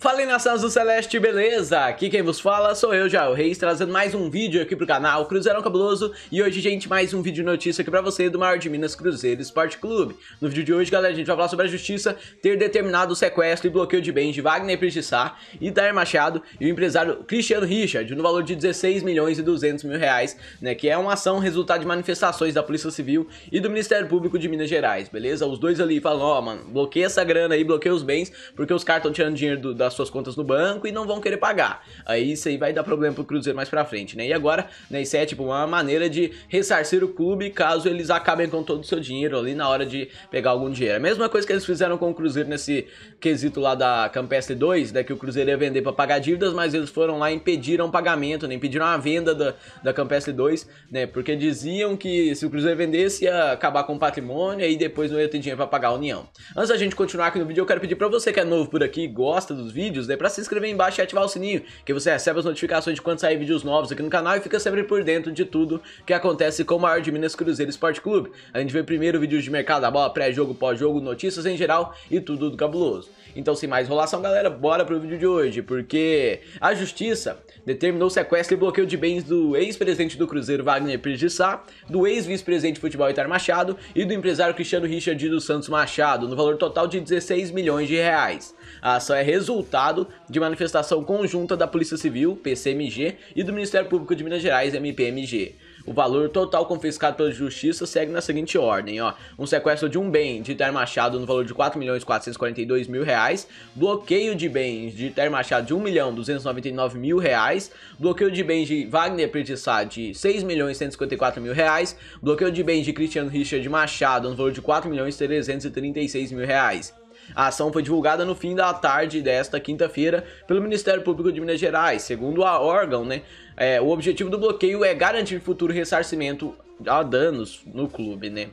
Fala nações do Celeste, beleza? Aqui quem vos fala sou eu, já o Reis, trazendo mais um vídeo aqui pro canal Cruzeirão Cabuloso E hoje, gente, mais um vídeo de notícia aqui pra você do maior de Minas Cruzeiro Esporte Clube No vídeo de hoje, galera, a gente vai falar sobre a justiça ter determinado o sequestro e bloqueio de bens de Wagner Prejissá, Itair Machado e o empresário Cristiano Richard No valor de 16 milhões e 200 mil reais, né, que é uma ação resultado de manifestações da Polícia Civil e do Ministério Público de Minas Gerais, beleza? Os dois ali falam, ó, oh, mano, bloqueia essa grana aí, bloqueia os bens, porque os caras estão tirando dinheiro do, da as suas contas no banco e não vão querer pagar. Aí isso aí vai dar problema pro Cruzeiro mais pra frente, né? E agora, né, isso é tipo uma maneira de ressarcir o clube caso eles acabem com todo o seu dinheiro ali na hora de pegar algum dinheiro. A mesma coisa que eles fizeram com o Cruzeiro nesse quesito lá da Campestre 2, né, que o Cruzeiro ia vender para pagar dívidas, mas eles foram lá e impediram o pagamento, né, impediram a venda da, da Campestre 2, né, porque diziam que se o Cruzeiro vendesse ia acabar com o patrimônio e depois não ia ter dinheiro para pagar a União. Antes da gente continuar aqui no vídeo, eu quero pedir para você que é novo por aqui, gosta dos vídeos, vídeos, né, para se inscrever embaixo e ativar o sininho, que você recebe as notificações de quando sair vídeos novos aqui no canal e fica sempre por dentro de tudo que acontece com o maior de Minas Cruzeiro Esporte Clube. A gente vê primeiro vídeos de mercado da bola, pré-jogo, pós-jogo, notícias em geral e tudo do cabuloso. Então, sem mais enrolação, galera, bora pro vídeo de hoje, porque a justiça determinou sequestro e bloqueio de bens do ex-presidente do Cruzeiro, Wagner Pires de Sá, do ex-vice-presidente de futebol, Itar Machado, e do empresário Cristiano Richard dos Santos Machado, no valor total de 16 milhões de reais. A ação é resultado de manifestação conjunta da Polícia Civil, PCMG, e do Ministério Público de Minas Gerais, MPMG. O valor total confiscado pela justiça segue na seguinte ordem, ó. Um sequestro de um bem de Ter Machado no valor de 4 milhões 442 mil reais, bloqueio de bens de Ter Machado de 1 milhão 299 mil reais, bloqueio de bens de Wagner Pretissá de 6 milhões 154 mil reais, bloqueio de bens de Cristiano Richard Machado no valor de 4 milhões 336 mil reais. A ação foi divulgada no fim da tarde desta quinta-feira pelo Ministério Público de Minas Gerais. Segundo a órgão, né, é, o objetivo do bloqueio é garantir futuro ressarcimento a danos no clube, né?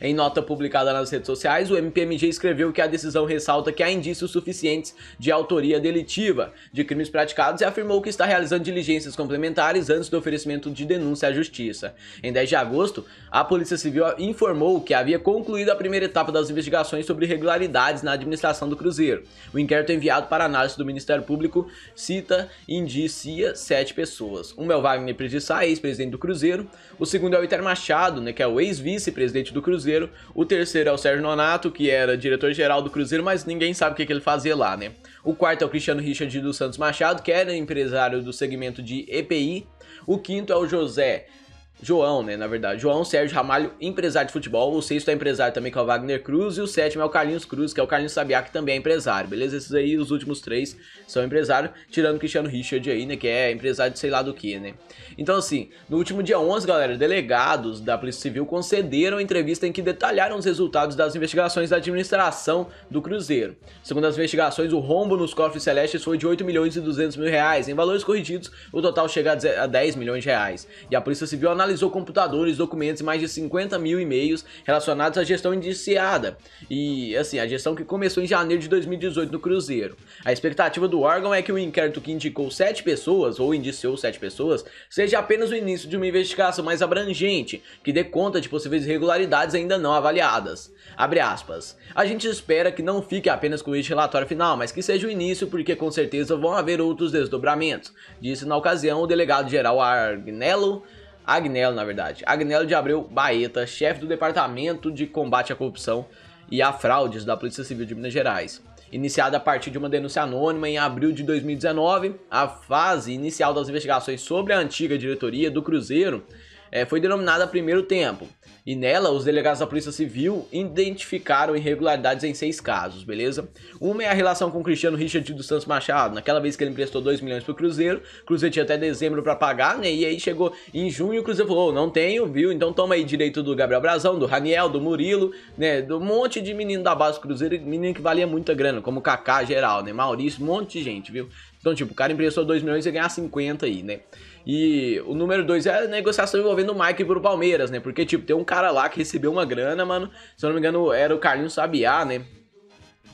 Em nota publicada nas redes sociais, o MPMG escreveu que a decisão ressalta que há indícios suficientes de autoria delitiva de crimes praticados e afirmou que está realizando diligências complementares antes do oferecimento de denúncia à justiça. Em 10 de agosto, a Polícia Civil informou que havia concluído a primeira etapa das investigações sobre irregularidades na administração do Cruzeiro. O inquérito enviado para análise do Ministério Público cita e indicia sete pessoas. Um é o Wagner Predissá, ex-presidente do Cruzeiro. O segundo é o Iter Machado, né, que é o ex-vice-presidente do Cruzeiro. Cruzeiro. O terceiro é o Sérgio Nonato, que era diretor-geral do Cruzeiro, mas ninguém sabe o que, que ele fazia lá, né? O quarto é o Cristiano Richard dos Santos Machado, que era empresário do segmento de EPI. O quinto é o José João, né, na verdade. João Sérgio Ramalho, empresário de futebol. O sexto é empresário também, que é o Wagner Cruz. E o sétimo é o Carlinhos Cruz, que é o Carlinhos Sabiá, que também é empresário, beleza? Esses aí, os últimos três, são empresários, tirando o Cristiano Richard aí, né, que é empresário de sei lá do que, né? Então, assim, no último dia 11, galera, delegados da Polícia Civil concederam entrevista em que detalharam os resultados das investigações da administração do Cruzeiro. Segundo as investigações, o rombo nos cofres celestes foi de 8 milhões e 200 mil reais. Em valores corrigidos, o total chega a 10 milhões de reais. E a Polícia Civil analisou analisou computadores, documentos e mais de 50 mil e-mails relacionados à gestão indiciada. E, assim, a gestão que começou em janeiro de 2018 no Cruzeiro. A expectativa do órgão é que o inquérito que indicou sete pessoas, ou indiciou sete pessoas, seja apenas o início de uma investigação mais abrangente, que dê conta de possíveis irregularidades ainda não avaliadas. Abre aspas. A gente espera que não fique apenas com este relatório final, mas que seja o início, porque com certeza vão haver outros desdobramentos, disse na ocasião o delegado-geral Argnello Agnello, na verdade. Agnello de Abreu Baeta, chefe do Departamento de Combate à Corrupção e a Fraudes da Polícia Civil de Minas Gerais. Iniciada a partir de uma denúncia anônima em abril de 2019, a fase inicial das investigações sobre a antiga diretoria do Cruzeiro é, foi denominada Primeiro Tempo. E nela, os delegados da Polícia Civil identificaram irregularidades em seis casos, beleza? Uma é a relação com o Cristiano Richard dos Santos Machado. Naquela vez que ele emprestou 2 milhões pro Cruzeiro, o Cruzeiro tinha até dezembro para pagar, né? E aí chegou em junho o Cruzeiro falou, não tenho, viu? Então toma aí direito do Gabriel Brazão, do Raniel, do Murilo, né? Do monte de menino da base do Cruzeiro, menino que valia muita grana, como Kaká, geral, né? Maurício, um monte de gente, viu? Então, tipo, o cara emprestou 2 milhões e ia ganhar 50 aí, né? E o número 2 é a negociação envolvendo o Mike pro Palmeiras, né? Porque, tipo, tem um cara lá que recebeu uma grana, mano. Se eu não me engano, era o Carlinhos Sabiá, né?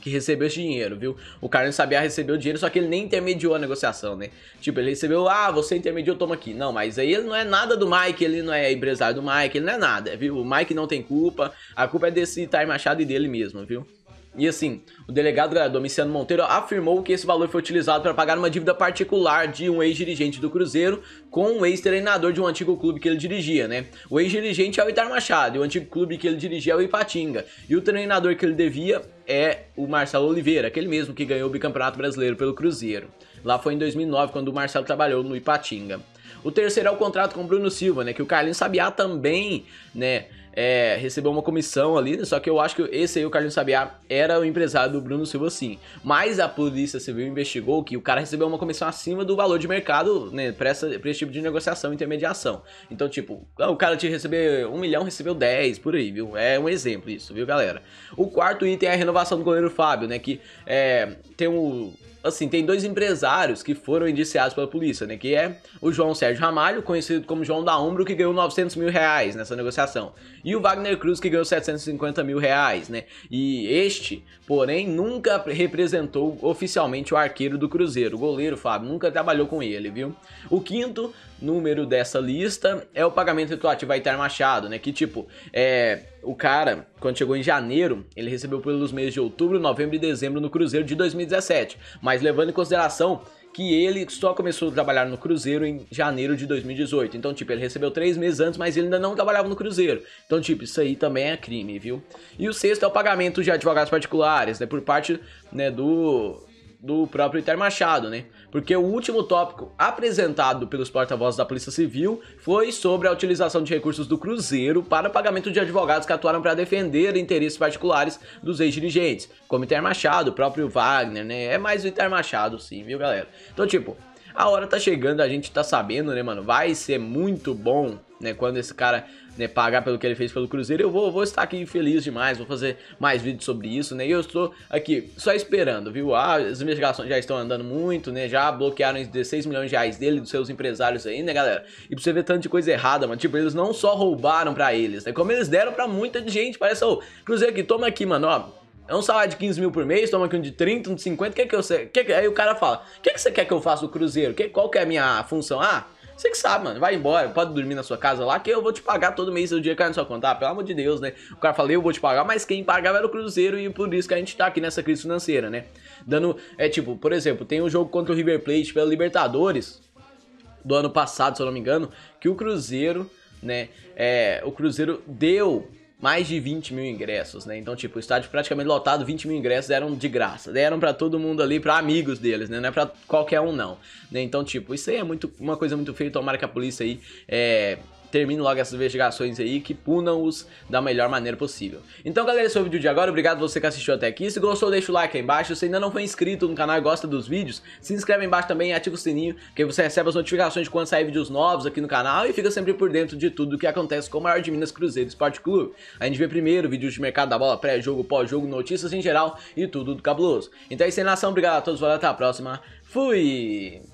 que recebeu esse dinheiro, viu? O Carlinhos Sabiá recebeu o dinheiro, só que ele nem intermediou a negociação, né? Tipo, ele recebeu, ah, você intermediou, toma aqui. Não, mas aí ele não é nada do Mike, ele não é empresário do Mike, ele não é nada, viu? O Mike não tem culpa, a culpa é desse Thay Machado e dele mesmo, viu? E assim, o delegado Domiciano Monteiro afirmou que esse valor foi utilizado para pagar uma dívida particular de um ex-dirigente do Cruzeiro com um ex-treinador de um antigo clube que ele dirigia, né? O ex-dirigente é o Itar Machado, e o antigo clube que ele dirigia é o Ipatinga. E o treinador que ele devia é o Marcelo Oliveira, aquele mesmo que ganhou o bicampeonato brasileiro pelo Cruzeiro. Lá foi em 2009, quando o Marcelo trabalhou no Ipatinga. O terceiro é o contrato com o Bruno Silva, né? Que o Carlinhos Sabiá também, né? É, recebeu uma comissão ali, só que eu acho que esse aí, o Carlinhos Sabiá, era o empresário do Bruno Silva sim. Mas a Polícia Civil investigou que o cara recebeu uma comissão acima do valor de mercado, né, pra, esse tipo de negociação intermediação. Então, tipo, o cara tinha que receber um milhão, recebeu 10, por aí, viu? É um exemplo isso, viu, galera? O quarto item é a renovação do goleiro Fábio, né, que é, tem um assim, tem dois empresários que foram indiciados pela polícia, né? Que é o João Sérgio Ramalho, conhecido como João da Umbro, que ganhou 900 mil reais nessa negociação. E o Wagner Cruz, que ganhou 750 mil reais, né? E este, porém, nunca representou oficialmente o arqueiro do Cruzeiro. O goleiro, Fábio, nunca trabalhou com ele, viu? O quinto número dessa lista é o pagamento retroativo a Itar Machado, né? Que, tipo, é o cara, quando chegou em janeiro, ele recebeu pelos meses de outubro, novembro e dezembro no Cruzeiro de 2017. Mas levando em consideração que ele só começou a trabalhar no Cruzeiro em janeiro de 2018. Então, tipo, ele recebeu três meses antes, mas ele ainda não trabalhava no Cruzeiro. Então, tipo, isso aí também é crime, viu? E o sexto é o pagamento de advogados particulares, né? Por parte né, do do próprio Iter Machado, né? Porque o último tópico apresentado pelos porta-vozes da Polícia Civil foi sobre a utilização de recursos do Cruzeiro para pagamento de advogados que atuaram para defender interesses particulares dos ex-dirigentes, como Iter Machado, o próprio Wagner, né? É mais o Iter Machado, sim, viu, galera? Então, tipo, a hora tá chegando, a gente tá sabendo, né, mano? Vai ser muito bom, né, quando esse cara né, pagar pelo que ele fez pelo Cruzeiro, eu vou, vou estar aqui feliz demais, vou fazer mais vídeos sobre isso, né? E eu estou aqui só esperando, viu? Ah, as investigações já estão andando muito, né? Já bloquearam 16 milhões de reais dele, dos seus empresários aí, né, galera? E pra você ver tanto de coisa errada, mano. Tipo, eles não só roubaram pra eles, né? Como eles deram pra muita gente. Parece, ô, Cruzeiro aqui, toma aqui, mano, ó. É um salário de 15 mil por mês, toma aqui um de 30, um de 50, o que é que eu sei? Que que... Aí o cara fala, o que, que você quer que eu faça o Cruzeiro? Que, qual que é a minha função? Ah, você que sabe, mano. Vai embora, pode dormir na sua casa lá, que eu vou te pagar todo mês o dia que na sua conta. Ah, pelo amor de Deus, né? O cara falou, eu vou te pagar, mas quem pagava era o Cruzeiro e por isso que a gente tá aqui nessa crise financeira, né? Dando, é tipo, por exemplo, tem um jogo contra o River Plate pela Libertadores do ano passado, se eu não me engano, que o Cruzeiro, né, é, o Cruzeiro deu mais de 20 mil ingressos, né? Então, tipo, o estádio praticamente lotado, 20 mil ingressos eram de graça. Deram para todo mundo ali, para amigos deles, né? Não é pra qualquer um, não. Né? Então, tipo, isso aí é muito, uma coisa muito feia. Tomara que a polícia aí é, termine logo essas investigações aí, que punam-os da melhor maneira possível. Então, galera, esse foi o vídeo de agora. Obrigado você que assistiu até aqui. Se gostou, deixa o like aí embaixo. Se ainda não foi inscrito no canal e gosta dos vídeos, se inscreve aí embaixo também e ativa o sininho, que você recebe as notificações de quando sair vídeos novos aqui no canal e fica sempre por dentro de tudo que acontece com o maior de Minas Cruzeiro Esporte Clube. A gente vê primeiro vídeos de mercado da bola, pré-jogo, pós-jogo, notícias em geral e tudo do cabuloso. Então é isso aí, nação. Obrigado a todos. Valeu, até a próxima. Fui!